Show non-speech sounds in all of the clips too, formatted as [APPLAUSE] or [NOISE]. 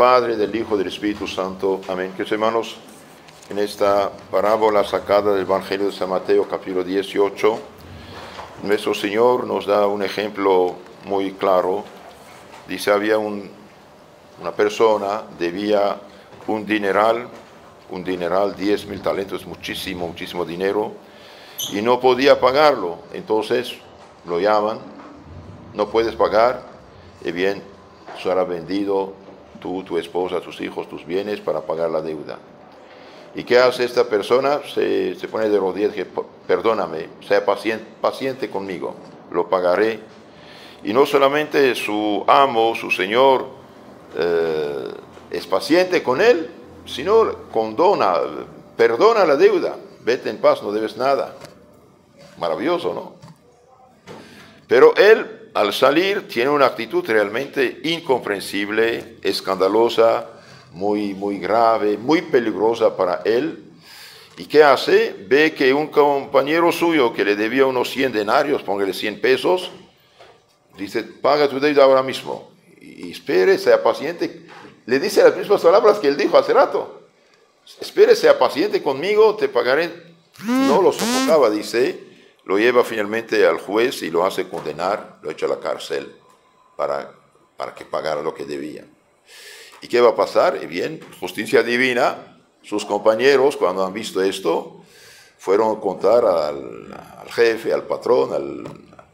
Padre, del Hijo, del Espíritu Santo. Amén. Queridos hermanos, en esta parábola sacada del Evangelio de San Mateo, capítulo 18, nuestro Señor nos da un ejemplo muy claro. Dice, había un, una persona, debía un dineral, un dineral, 10 mil talentos, muchísimo, muchísimo dinero, y no podía pagarlo. Entonces lo llaman, no puedes pagar, y bien, será vendido tú, tu esposa, tus hijos, tus bienes para pagar la deuda. ¿Y qué hace esta persona? Se, se pone de rodillas que perdóname, sea paciente, paciente conmigo, lo pagaré. Y no solamente su amo, su señor, eh, es paciente con él, sino condona, perdona la deuda. Vete en paz, no debes nada. Maravilloso, ¿no? Pero él, al salir, tiene una actitud realmente incomprensible, escandalosa, muy, muy grave, muy peligrosa para él. ¿Y qué hace? Ve que un compañero suyo que le debía unos 100 denarios, póngale 100 pesos, dice, paga tu deuda ahora mismo. Y espere, sea paciente. Le dice las mismas palabras que él dijo hace rato. Espere, sea paciente conmigo, te pagaré. No lo sofocaba, dice. Lo lleva finalmente al juez y lo hace condenar, lo echa a la cárcel para, para que pagara lo que debía. ¿Y qué va a pasar? Bien, justicia divina, sus compañeros cuando han visto esto, fueron a contar al, al jefe, al patrón, al,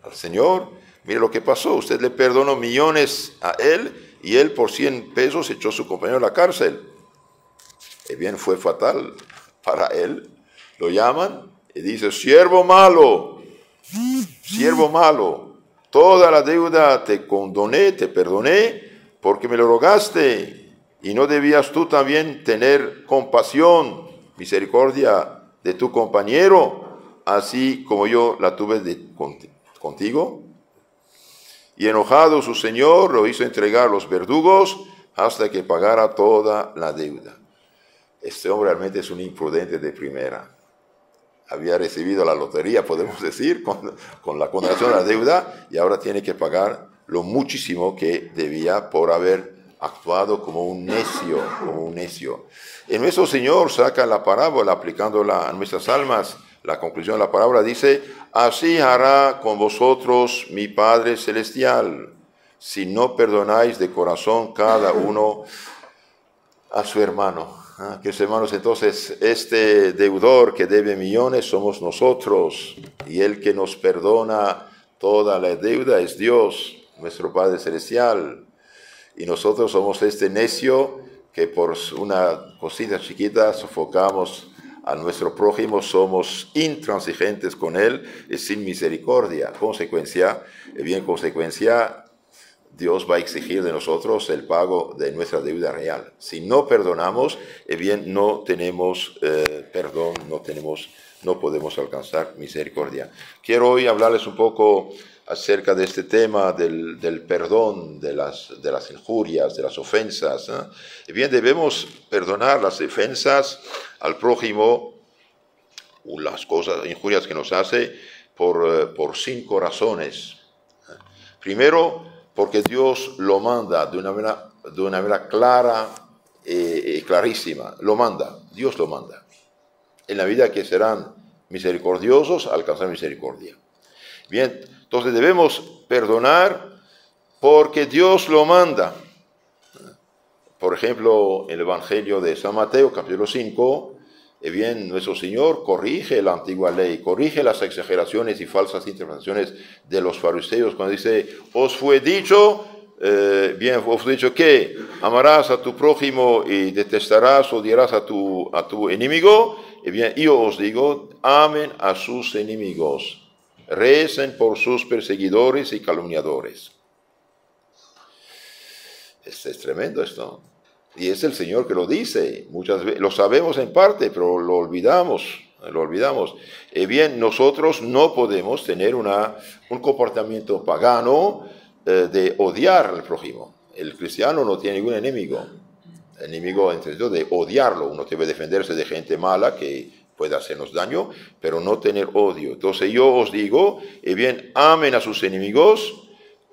al, señor, mire lo que pasó, usted le perdonó millones a él y él por 100 pesos echó a su compañero a la cárcel. Y bien, fue fatal para él. Lo llaman y dice, siervo malo, siervo malo, toda la deuda te condoné, te perdoné, porque me lo rogaste, y no debías tú también tener compasión, misericordia de tu compañero, así como yo la tuve contigo. Y enojado su señor lo hizo entregar a los verdugos hasta que pagara toda la deuda. Este hombre realmente es un imprudente de primera. Había recibido la lotería, podemos decir, con, con la condenación a la deuda y ahora tiene que pagar lo muchísimo que debía por haber actuado como un necio, como un necio. En nuestro Señor saca la parábola aplicándola a nuestras almas. La conclusión de la parábola dice, así hará con vosotros mi Padre Celestial, si no perdonáis de corazón cada uno a su hermano. Ah, que hermanos, entonces este deudor que debe millones somos nosotros y el que nos perdona toda la deuda es Dios nuestro Padre Celestial. Y nosotros somos este necio que por una cosita chiquita sofocamos a nuestro prójimo, somos intransigentes con él y sin misericordia. Consecuencia, bien consecuencia, Dios va a exigir de nosotros el pago de nuestra deuda real. Si no perdonamos, bien no tenemos eh, perdón, no tenemos, no podemos alcanzar misericordia. Quiero hoy hablarles un poco acerca de este tema del, perdón de las, de las, injurias, de las ofensas. ¿eh? bien, debemos perdonar las ofensas al prójimo, o las cosas, injurias que nos hace, por, eh, por cinco razones. Primero, porque Dios lo manda de una manera, clara y clarísima. Lo manda, Dios lo manda. En la vida que serán misericordiosos, alcanzar misericordia. Bien, entonces debemos perdonar porque Dios lo manda. Por ejemplo, el Evangelio de San Mateo, capítulo 5, eh bien, nuestro Señor corrige la antigua ley, corrige las exageraciones y falsas interpretaciones de los fariseos cuando dice, os fue dicho, eh, bien, os fue dicho que amarás a tu prójimo y detestarás, odiarás a tu, a tu enemigo. Y bien, yo os digo, amen a sus enemigos recen por sus perseguidores y calumniadores. Este es tremendo esto. Y es el Señor que lo dice. Muchas veces lo sabemos en parte, pero lo olvidamos. Lo olvidamos. Y bien, nosotros no podemos tener un comportamiento pagano eh, de odiar al prójimo. El cristiano no tiene ningún enemigo. Enemigo en sentido de odiarlo. Uno debe defenderse de gente mala que puede hacernos daño, pero no tener odio. Entonces yo os digo, y bien, amen a sus enemigos,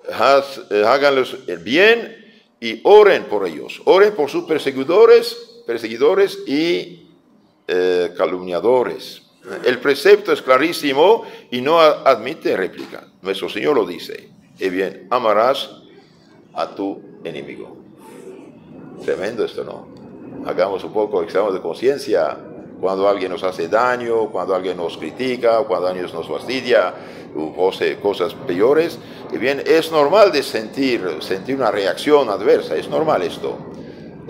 háganles el bien y oren por ellos, oren por sus perseguidores, perseguidores y eh, calumniadores. El precepto es clarísimo y no admite réplica. Nuestro Señor lo dice. Y bien, amarás a tu enemigo. Tremendo esto, ¿no? Hagamos un poco examen de conciencia cuando alguien nos hace daño, cuando alguien nos critica, cuando alguien nos fastidia, cosas peores. Y bien, es normal de sentir, sentir una reacción adversa, es normal esto.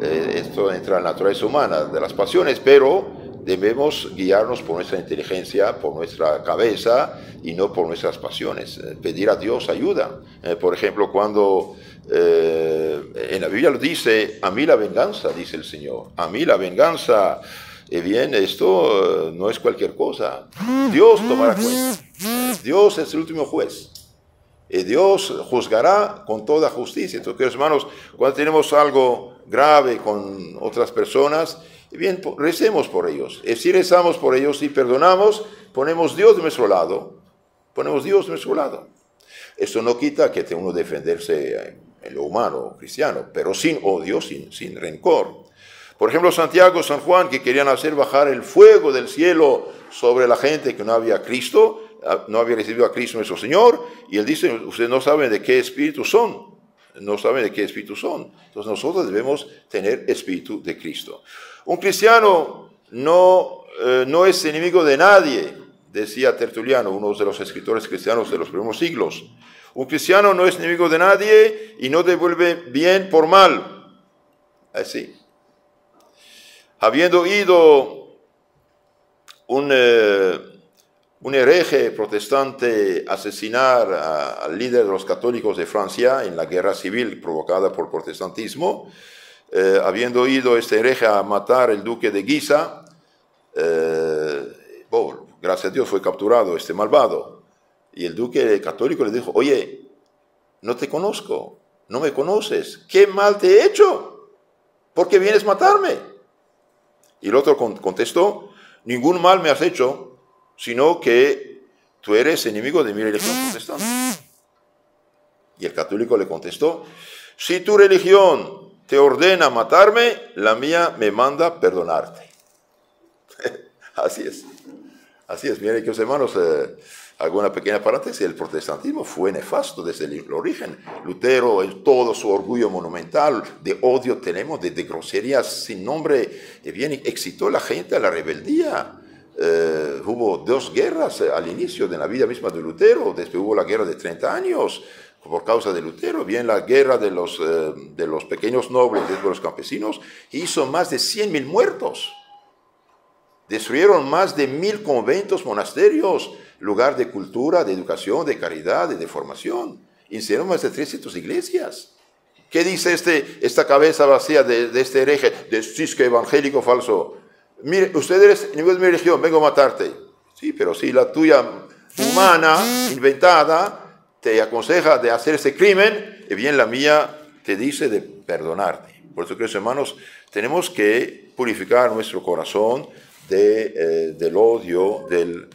Eh, esto entra en la naturaleza humana de las pasiones, pero debemos guiarnos por nuestra inteligencia, por nuestra cabeza y no por nuestras pasiones. Eh, pedir a Dios ayuda. Eh, por ejemplo, cuando en la Biblia lo dice, a mí la venganza, dice el Señor, a mí la venganza. Y bien, esto no es cualquier cosa. Dios tomará cuenta. Dios es el último juez. Y Dios juzgará con toda justicia. Entonces, hermanos, cuando tenemos algo grave con otras personas, bien, recemos por ellos. Y si rezamos por ellos y perdonamos, ponemos Dios de nuestro lado. Ponemos Dios de nuestro lado. Eso no quita que tenga uno defenderse en lo humano, cristiano, pero sin odio, sin, sin rencor. Por ejemplo, Santiago, San Juan, que querían hacer bajar el fuego del cielo sobre la gente que no había Cristo, no había recibido a Cristo nuestro Señor, y él dice, ustedes no saben de qué espíritu son, no saben de qué espíritu son. Entonces nosotros debemos tener espíritu de Cristo. Un cristiano no, eh, no es enemigo de nadie, decía Tertuliano, uno de los escritores cristianos de los primeros siglos. Un cristiano no es enemigo de nadie y no devuelve bien por mal. Así. Habiendo oído un, eh, un hereje protestante asesinar al líder de los católicos de Francia en la guerra civil provocada por protestantismo, eh, habiendo ido este hereje a matar el duque de Guisa, eh, gracias a Dios fue capturado este malvado. Y el duque católico le dijo, oye, no te conozco, no me conoces, ¿qué mal te he hecho? ¿Por qué vienes a matarme? Y el otro contestó, ningún mal me has hecho, sino que tú eres enemigo de mi religión protestante. Y el católico le contestó, si tu religión te ordena matarme, la mía me manda perdonarte. [LAUGHS] Así es. Así es. Miren, que hermanos, eh, alguna pequeña paréntesis, el protestantismo fue nefasto desde el origen. Lutero, en todo su orgullo monumental, de odio tenemos, de, groserías sin nombre, y bien, excitó a la gente a la rebeldía. Eh, hubo dos guerras al inicio de la vida misma de Lutero, después hubo la guerra de 30 años, por causa de Lutero, bien la guerra de los, eh, de los pequeños nobles, de los campesinos, hizo más de 100.000 muertos. Destruyeron más de mil conventos, monasterios, lugar de cultura, de educación, de caridad, de formación. Hicieron más de 300 iglesias. ¿Qué dice este, esta cabeza vacía de, este hereje, de cisque evangélico falso? Mire, usted eres enemigo de mi religión, vengo a matarte. Sí, pero si la tuya humana, inventada, te aconseja de hacer ese crimen, y bien la mía te dice de perdonarte. Por eso, queridos hermanos, tenemos que purificar nuestro corazón de, eh, del odio, del,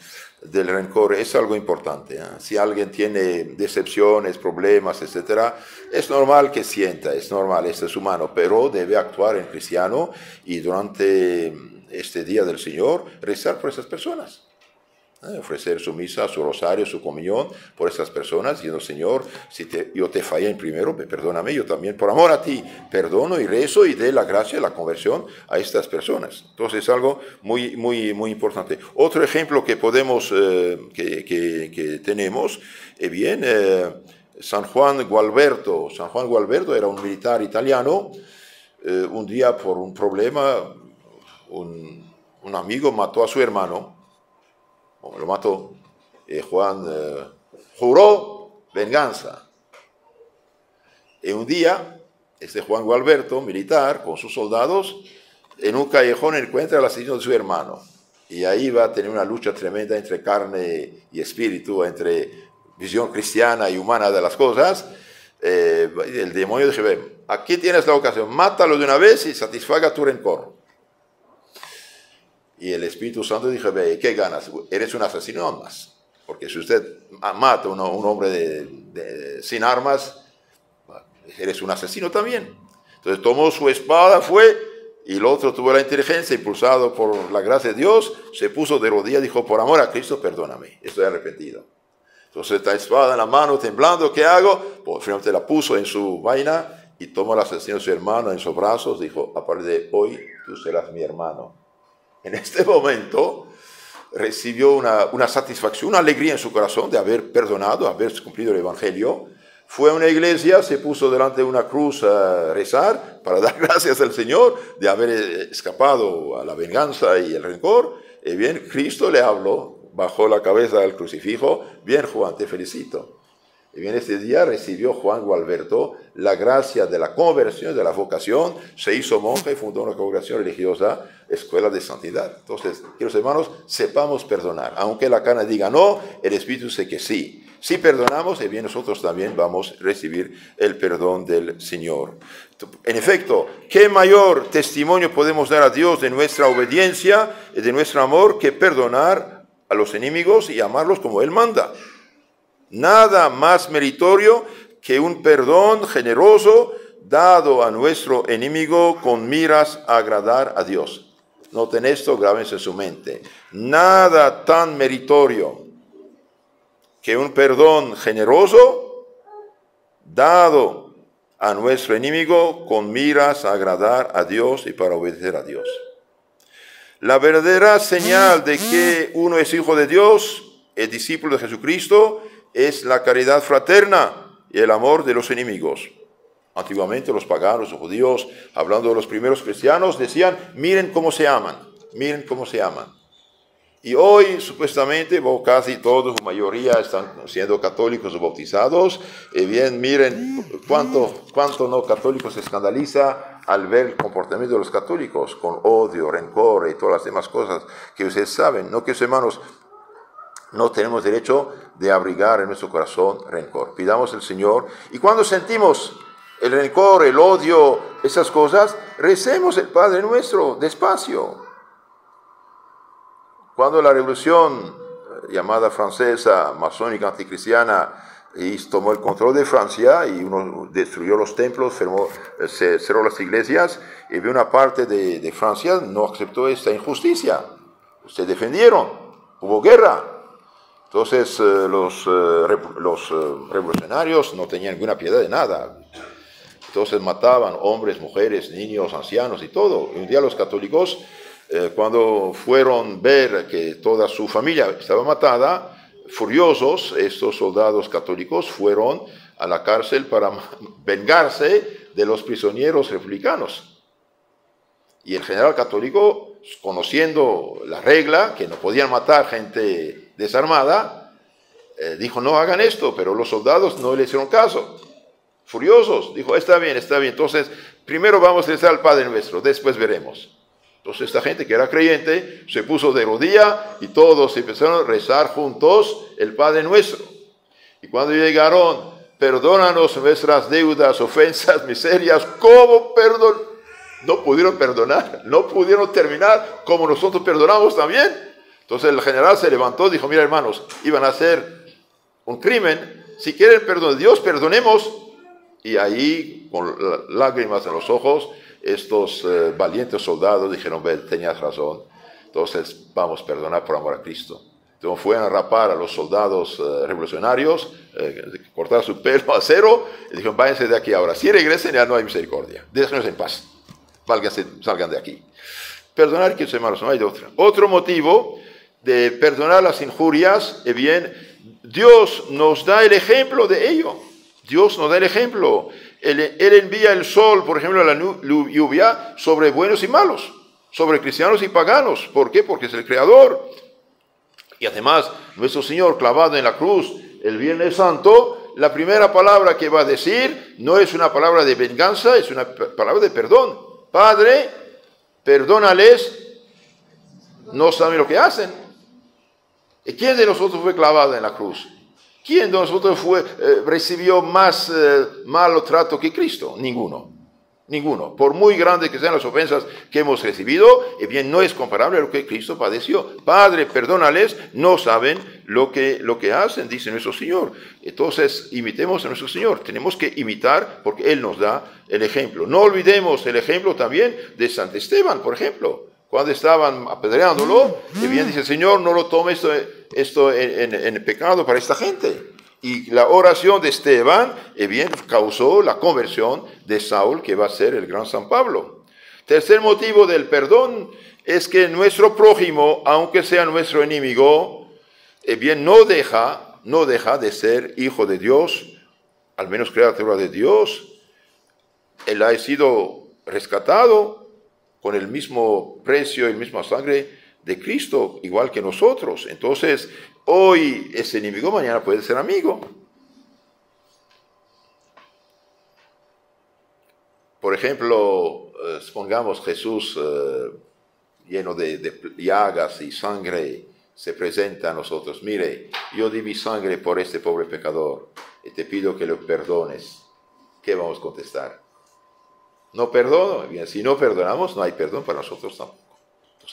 del, rencor. Es algo importante. ¿eh? Si alguien tiene decepciones, problemas, etc., es normal que sienta, es normal, es humano, pero debe actuar en cristiano y durante este día del Señor rezar por esas personas. ¿Eh? ofrecer su misa, su rosario, su comunión por esas personas, diciendo, Señor, si yo te fallé en primero, perdóname, yo también, por amor a ti, perdono y rezo y dé la gracia, la conversión a estas personas. Entonces es algo muy, muy, muy importante. Otro ejemplo que podemos, eh, que, que, tenemos, eh, bien, San Juan Gualberto. San Juan Gualberto era un militar italiano. un día por un problema, un, un amigo mató a su hermano lo mató. Y Juan eh, juró venganza. Y un día, este Juan Gualberto, militar, con sus soldados, en un callejón encuentra al asesino de su hermano. Y ahí va a tener una lucha tremenda entre carne y espíritu, entre visión cristiana y humana de las cosas. Eh, el demonio dice, aquí tienes la ocasión, mátalo de una vez y satisfaga tu rencor. Y el Espíritu Santo dijo, ve, ¿qué ganas? Eres un asesino más. Porque si usted mata a un hombre sin armas, eres un asesino también. Entonces tomó su espada, fue, y el otro tuvo la inteligencia, impulsado por la gracia de Dios, se puso de rodillas, dijo, por amor a Cristo, perdóname, estoy arrepentido. Entonces esta espada en la mano, temblando, ¿qué hago? Pues finalmente la puso en su vaina y tomó la asesino de su hermano en sus brazos, dijo, a partir de hoy tú serás mi hermano. En este momento recibió una, una satisfacción, una alegría en su corazón de haber perdonado, haber cumplido el Evangelio, fue a una iglesia, se puso delante de una cruz a rezar para [LAUGHS] dar gracias al Señor de haber escapado a la venganza y el rencor. Y bien, Cristo le habló, bajó la cabeza del crucifijo, bien Juan, te felicito. Y bien, este día recibió Juan Gualberto la gracia de la conversión, de la vocación, se hizo monje y fundó una congregación religiosa, escuela de santidad. Entonces, queridos hermanos, sepamos perdonar. Aunque la carne diga no, el Espíritu dice que sí. Si perdonamos, bien nosotros también vamos a recibir el perdón del Señor. En efecto, ¿qué mayor testimonio podemos dar a Dios de nuestra obediencia y de nuestro amor que perdonar a los enemigos y amarlos como Él manda? Nada más meritorio que un perdón generoso dado a nuestro enemigo con miras a agradar a Dios. Noten esto, grábense en su mente. Nada tan meritorio que un perdón generoso dado a nuestro enemigo con miras a agradar a Dios y para obedecer a Dios. La verdadera señal de que uno es hijo de Dios, es discípulo de Jesucristo, es la caridad fraterna y el amor de los enemigos. Antiguamente los paganos, los judíos, hablando de los primeros cristianos, decían, miren cómo se aman, miren cómo se aman. Y hoy supuestamente casi todos, su mayoría, están siendo católicos o bautizados. Y bien, miren cuánto, cuánto no católicos se escandaliza al ver el comportamiento de los católicos con odio, rencor y todas las demás cosas que ustedes saben. No que hermanos, no tenemos derecho de abrigar en nuestro corazón rencor. Pidamos al Señor. Y cuando sentimos el rencor, el odio, esas cosas, recemos el Padre nuestro despacio cuando la revolución eh, llamada francesa, masónica, anticristiana, tomó el control de Francia y uno destruyó los templos, eh, cerró las iglesias, y una parte de, Francia no aceptó esta injusticia. Se defendieron, hubo guerra. Entonces eh, los, los revolucionarios no tenían ninguna piedad de nada. Entonces mataban hombres, mujeres, niños, ancianos y todo. Y un día los católicos eh, cuando fueron ver que toda su familia estaba matada, furiosos, estos soldados católicos fueron a la cárcel para [LAUGHS] vengarse de los prisioneros republicanos. Y el general católico, conociendo la regla, que no podían matar gente desarmada, eh, dijo, no hagan esto, pero los soldados no le hicieron caso. Furiosos, dijo, está bien, está bien. Entonces, primero vamos a rezar al Padre nuestro, después veremos. Entonces esta gente que era creyente se puso de rodilla y todos empezaron a rezar juntos el Padre Nuestro. Y cuando llegaron, perdónanos nuestras deudas, ofensas, miserias, ¿cómo perdón? No pudieron perdonar, no pudieron terminar como nosotros perdonamos también. Entonces el general se levantó dijo, mira hermanos, iban a hacer un crimen, si quieren perdón Dios, perdonemos. Y ahí, con lágrimas en los ojos, estos eh, valientes soldados dijeron, tenías razón, entonces vamos a perdonar por amor a Cristo. Entonces fueron a rapar a los soldados eh, revolucionarios, eh, cortar su pelo a cero, y dijeron, váyanse de aquí ahora. Si regresen ya no hay misericordia, déjenos en paz, Válganse, salgan de aquí. Perdonar, que hermanos, no hay de otra. Otro motivo de perdonar las injurias, es bien, Dios nos da el ejemplo de ello. Dios nos da el ejemplo. Él, envía el sol, por ejemplo, la lluvia sobre buenos y malos, sobre cristianos y paganos. ¿Por qué? Porque es el creador. Y además, nuestro Señor clavado en la cruz el Viernes Santo, la primera palabra que va a decir no es una palabra de venganza, es una palabra de perdón. Padre, perdónales, no saben lo que hacen. ¿Y quién de nosotros fue clavado en la cruz? ¿Quién de nosotros fue, eh, recibió más eh, malo trato que Cristo? Ninguno. Ninguno. Por muy grandes que sean las ofensas que hemos recibido, eh bien, no es comparable a lo que Cristo padeció. Padre, perdónales, no saben lo que, lo que hacen, dice nuestro Señor. Entonces, imitemos a nuestro Señor. Tenemos que imitar porque Él nos da el ejemplo. No olvidemos el ejemplo también de San Esteban, por ejemplo. Cuando estaban apedreándolo, y bien dice, Señor, no lo tome esto, esto en, pecado para esta gente. Y la oración de Esteban, eh bien, causó la conversión de Saúl, que va a ser el gran San Pablo. Tercer motivo del perdón es que nuestro prójimo, aunque sea nuestro enemigo, eh bien, no deja, no deja de ser hijo de Dios, al menos criatura de Dios. Él ha sido rescatado con el mismo precio y misma sangre de Cristo, igual que nosotros. Entonces, hoy es enemigo, mañana puede ser amigo. Por ejemplo, eh, supongamos Jesús eh, lleno de, de, llagas y sangre se presenta a nosotros. Mire, yo di mi sangre por este pobre pecador y te pido que lo perdones. ¿Qué vamos a contestar? No perdono. Si no perdonamos, no hay perdón para nosotros tampoco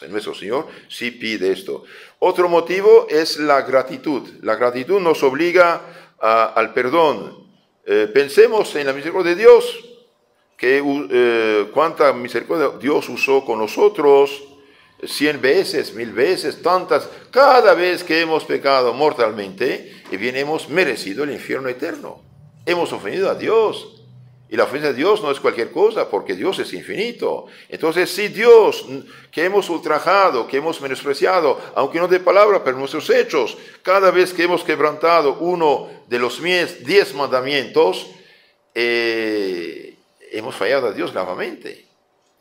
nuestro Señor sí pide esto. Otro motivo es la gratitud. La gratitud nos obliga al perdón. Eh, pensemos en la misericordia de Dios, que eh, cuánta misericordia Dios usó con nosotros, cien veces, mil veces, tantas, cada vez que hemos pecado mortalmente, bien hemos merecido el infierno eterno. Hemos ofendido a Dios. Y la ofensa de Dios no es cualquier cosa, porque Dios es infinito. Entonces, si Dios, que hemos ultrajado, que hemos menospreciado, aunque no de palabra, pero nuestros hechos, cada vez que hemos quebrantado uno de los diez mandamientos, eh, hemos fallado a Dios gravemente.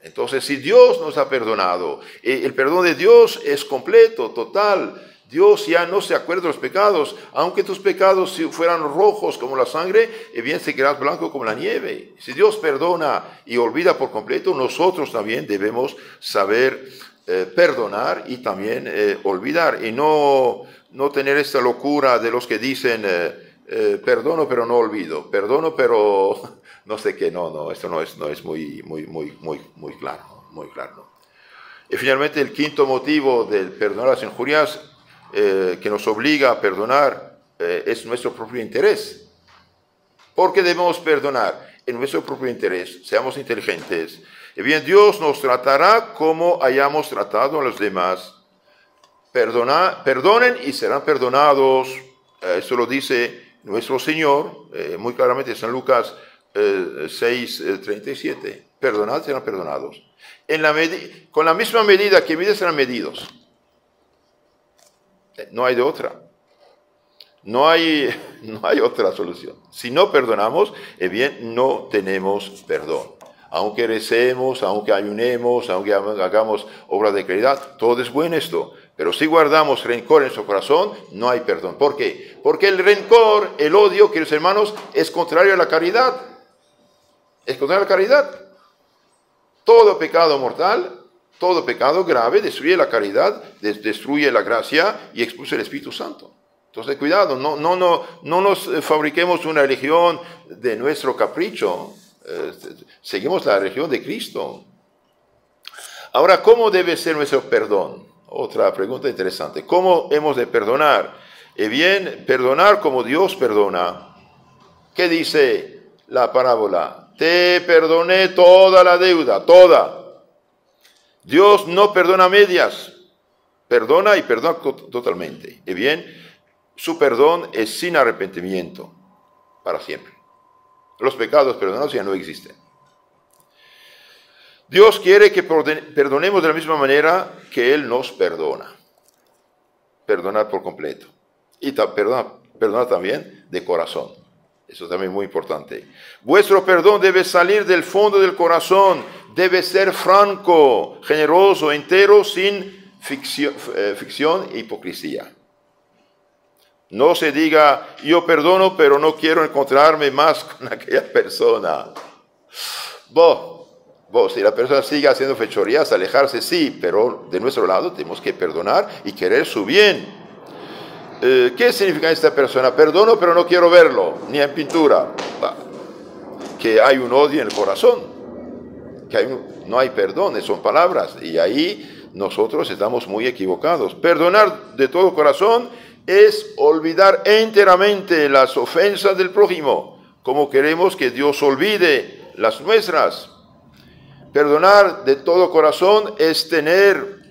Entonces, si Dios nos ha perdonado, eh, el perdón de Dios es completo, total, Dios ya no se acuerda de los pecados, aunque tus pecados fueran rojos como la sangre, y bien se quedarán blanco como la nieve. Si Dios perdona y olvida por completo, nosotros también debemos saber eh, perdonar y también eh, olvidar y no, no tener esta locura de los que dicen eh, perdono pero no olvido, perdono pero [LAUGHS] no sé qué, no, no, esto no es, no es muy, muy, muy, muy, muy claro, muy claro. Y finalmente el quinto motivo del perdonar las injurias eh, que nos obliga a perdonar eh, es nuestro propio interés. ¿Por qué debemos perdonar? En nuestro propio interés, seamos inteligentes. Y bien, Dios nos tratará como hayamos tratado a los demás. Perdona, perdonen y serán perdonados. Eh, eso lo dice nuestro Señor, muy claramente en San Lucas 6, 37. Perdonad, serán perdonados. En la con la misma medida que miden serán medidos. No hay de otra. No hay, [LAUGHS] no hay otra solución. Si no perdonamos, eh bien, no tenemos perdón. Aunque recemos, aunque ayunemos, aunque hagamos obras de caridad, todo es bueno esto. Pero si guardamos rencor en su corazón, no hay perdón. ¿Por qué? Porque el rencor, el odio, queridos hermanos, es contrario a la caridad. Es contrario a la caridad. Todo pecado mortal todo pecado grave destruye la caridad, destruye la gracia y expulsa el Espíritu Santo. Entonces, cuidado, no, no, no, no nos fabriquemos una religión de nuestro capricho. Eh, seguimos la religión de Cristo. Ahora, ¿cómo debe ser nuestro perdón? Otra pregunta interesante. ¿Cómo hemos de perdonar? Eh bien, perdonar como Dios perdona. ¿Qué dice la parábola? Te perdoné toda la deuda, toda. Dios no perdona medias, perdona y perdona totalmente. Y bien, su perdón es sin arrepentimiento, para siempre. Los pecados perdonados ya no existen. Dios quiere que perdonemos de la misma manera que Él nos perdona. Perdonar por completo. Y perdonar, perdonar también de corazón. Eso también es muy importante. Vuestro perdón debe salir del fondo del corazón, debe ser franco, generoso, entero, sin ficción, eh, ficción e hipocresía. No se diga, yo perdono, pero no quiero encontrarme más [LAUGHS] con aquella persona. Vos, vos, si la persona sigue haciendo fechorías, alejarse, sí, pero de nuestro lado tenemos que perdonar y querer su bien. Eh, ¿Qué significa esta persona? Perdono, pero no quiero verlo, ni en pintura. Que hay un odio en el corazón. No hay perdón, son palabras. Y ahí nosotros estamos muy equivocados. Perdonar de todo corazón es olvidar enteramente las ofensas del prójimo, como queremos que Dios olvide las nuestras. Perdonar de todo corazón es tener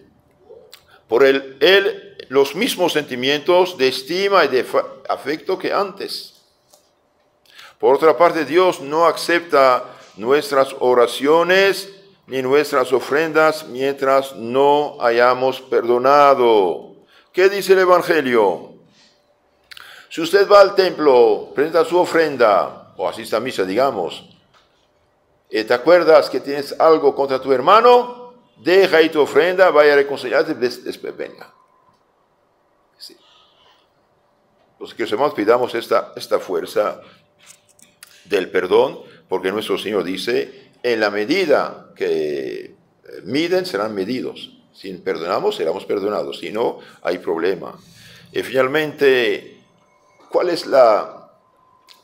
por él los mismos sentimientos de estima y de afecto que antes. Por otra parte, Dios no acepta nuestras oraciones ni nuestras ofrendas mientras no hayamos perdonado. ¿Qué dice el Evangelio? Si usted va al templo, presenta su ofrenda, o asiste a misa, digamos, y te acuerdas que tienes algo contra tu hermano, deja ahí tu ofrenda, vaya a reconciliarte, después venga. Sí. Los que hermanos pidamos esta, esta fuerza del perdón, porque nuestro Señor dice, en la medida que eh, miden serán medidos. Si perdonamos, seremos perdonados. Si no, hay problema. Y finalmente, ¿cuál es la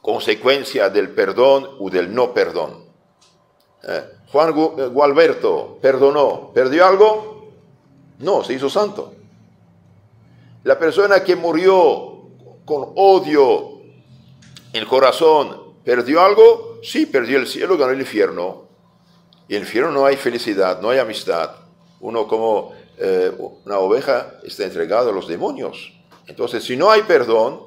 consecuencia del perdón o del no perdón? Eh, Juan eh, Gualberto perdonó, ¿perdió algo? No, se hizo santo. La persona que murió con odio en el corazón, ¿perdió algo? Sí, perdió el cielo, ganó el infierno. Y en el infierno no hay felicidad, no hay amistad. Uno como eh, una oveja está entregado a los demonios. Entonces, si no hay perdón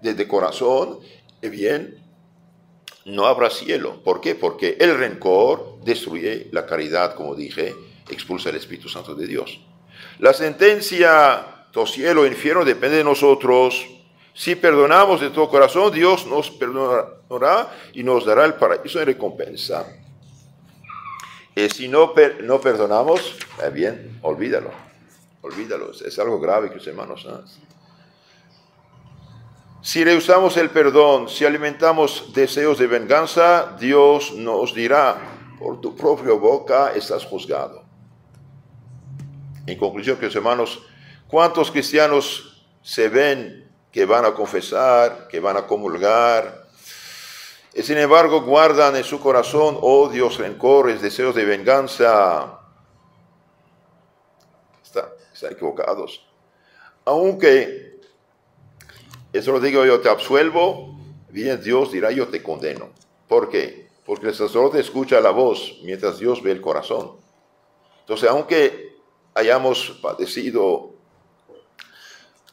desde corazón, eh, bien, no habrá cielo. ¿Por qué? Porque el rencor destruye la caridad, como dije, expulsa el Espíritu Santo de Dios. La sentencia, to cielo, infierno, depende de nosotros. Si perdonamos de todo corazón, Dios nos perdonará y nos dará el paraíso de recompensa. Y si no, no perdonamos, eh, bien, olvídalo. Olvídalo. Es algo grave que los hermanos Si rehusamos el perdón, si alimentamos deseos de venganza, Dios nos dirá, por tu propia boca estás juzgado. En conclusión, que hermanos, ¿cuántos cristianos se ven que van a confesar, que van a comulgar, y sin embargo guardan en su corazón odios, rencores, deseos de venganza. Están, equivocados. Aunque, eso lo digo yo, te absuelvo, bien Dios dirá yo te condeno. ¿Por qué? Porque el sacerdote escucha la voz mientras Dios ve el corazón. Entonces, aunque hayamos padecido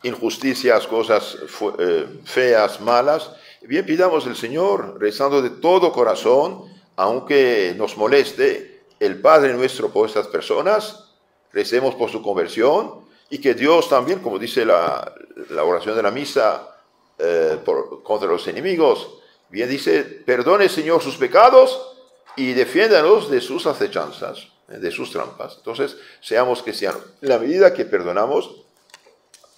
injusticias, cosas eh, feas, malas, Bien, pidamos al Señor, rezando de todo corazón, aunque nos moleste el Padre nuestro por estas personas, recemos por su conversión y que Dios también, como dice la, oración de la misa eh, contra los enemigos, bien dice, perdone Señor sus pecados y defiéndanos de sus acechanzas, de sus trampas. Entonces, seamos cristianos. En la medida que perdonamos,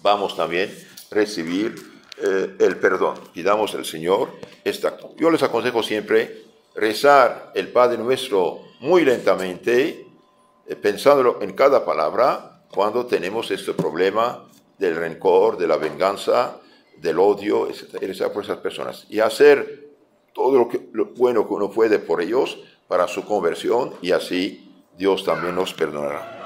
vamos también recibir eh, el perdón. Pidamos al Señor esta Yo les aconsejo siempre rezar el Padre Nuestro muy lentamente, eh, pensándolo en cada palabra, cuando tenemos este problema del rencor, de la venganza, del odio, etc. por esas personas. Y hacer todo lo, que, lo bueno que uno puede por ellos para su conversión y así Dios también nos perdonará.